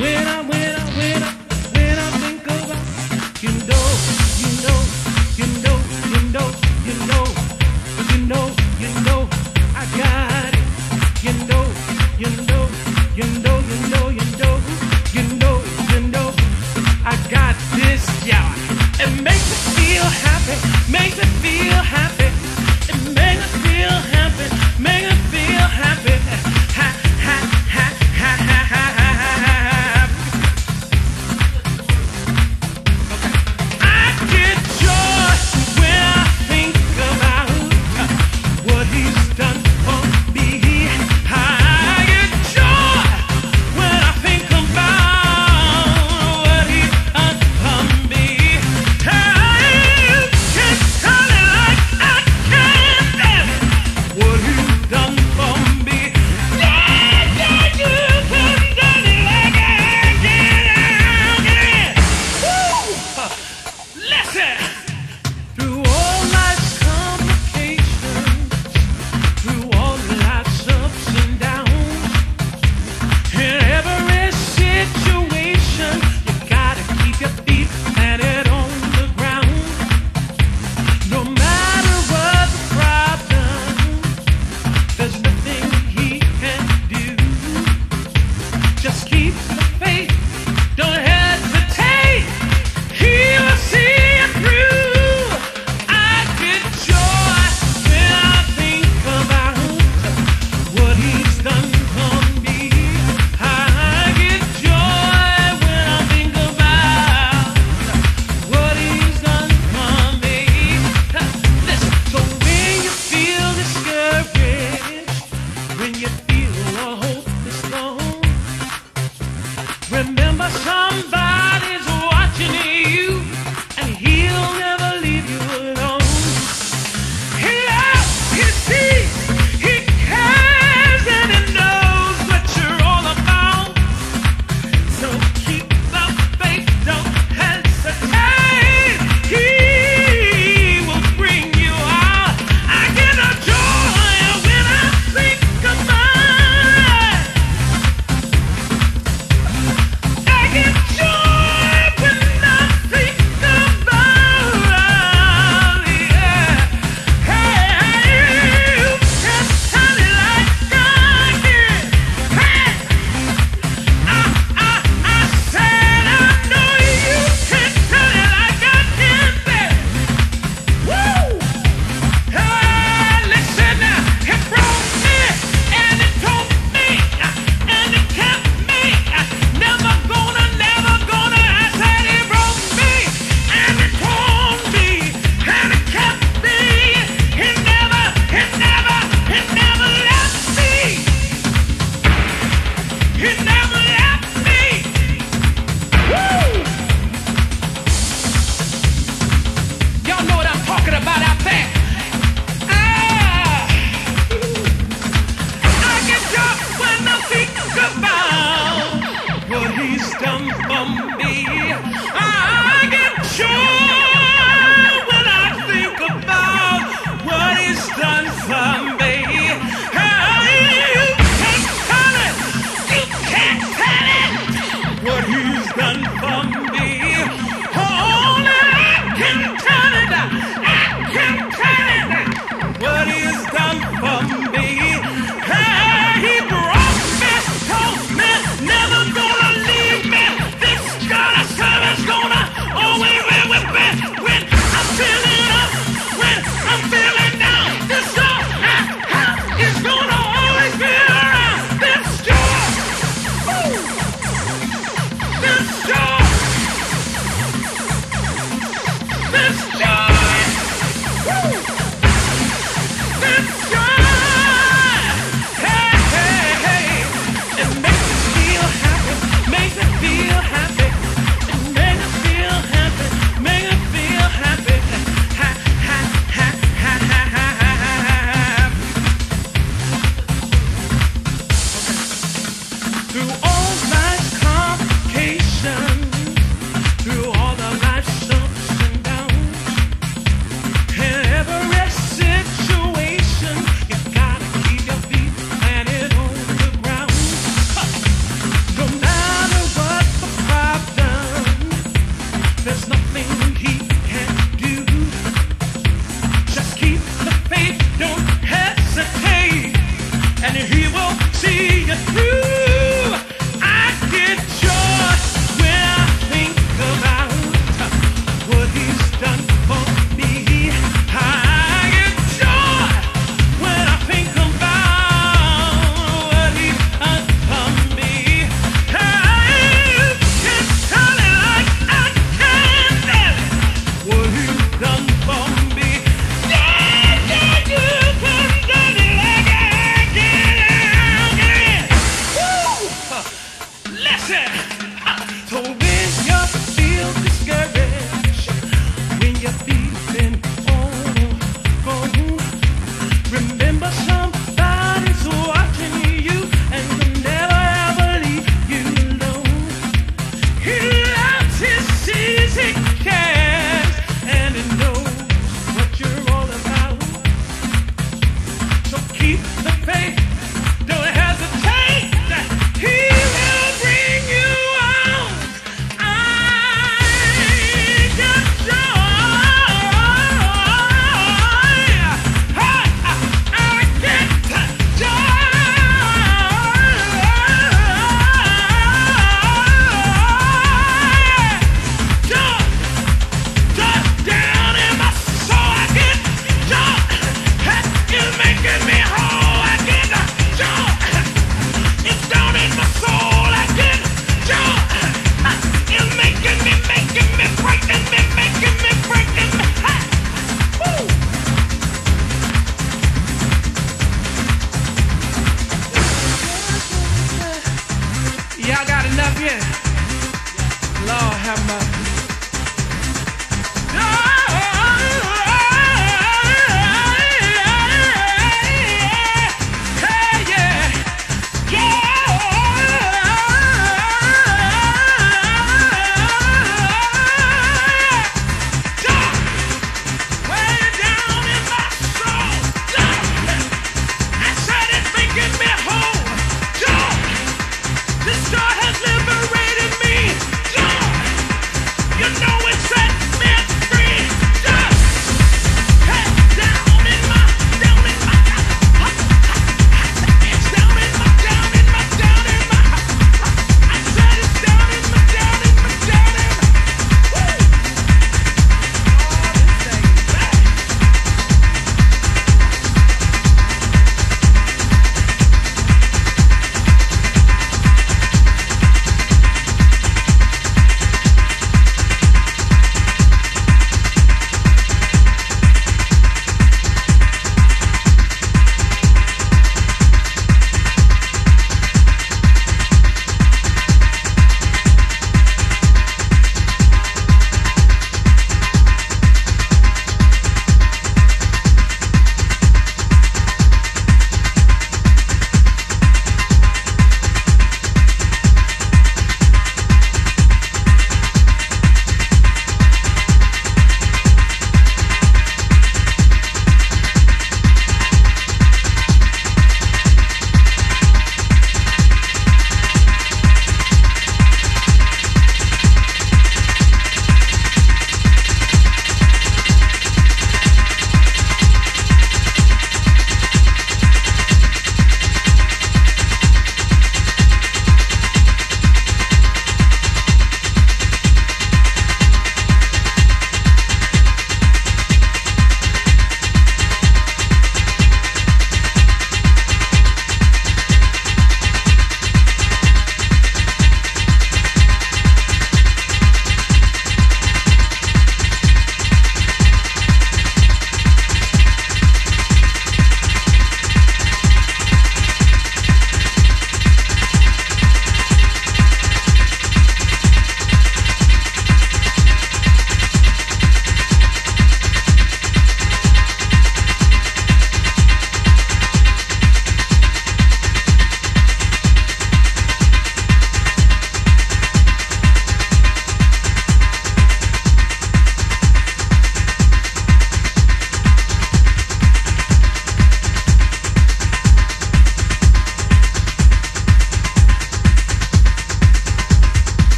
when i win